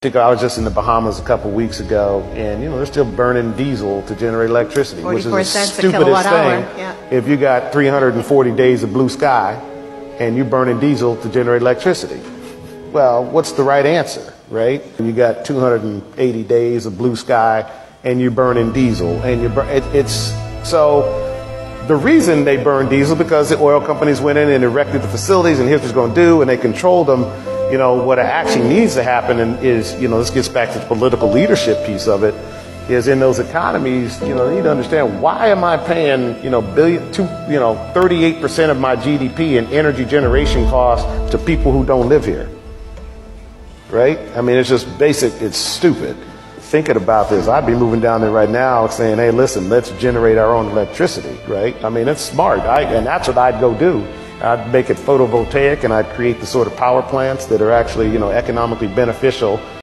I was just in the Bahamas a couple weeks ago, and you know they're still burning diesel to generate electricity, which is the 44 cents a stupidest thing. yeah. If you got 340 days of blue sky, and you're burning diesel to generate electricity, well, what's the right answer, right? You got 280 days of blue sky, and you're burning diesel, and you it, it's so. The reason they burn diesel because the oil companies went in and erected the facilities, and here's what it's going to do, and they controlled them. You know what actually needs to happen, is you know this gets back to the political leadership piece of it. Is in those economies, you know, you need to understand why am I paying, you know, billion, two, you know, 38 percent of my GDP in energy generation costs to people who don't live here right? I mean, it's just basic, it's stupid. Thinking about this, I'd be moving down there right now saying, hey, listen, let's generate our own electricity, right? I mean, it's smart, I, and that's what I'd go do. I'd make it photovoltaic and I'd create the sort of power plants that are actually, you know, economically beneficial